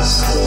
Gracias.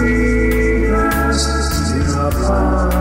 see us in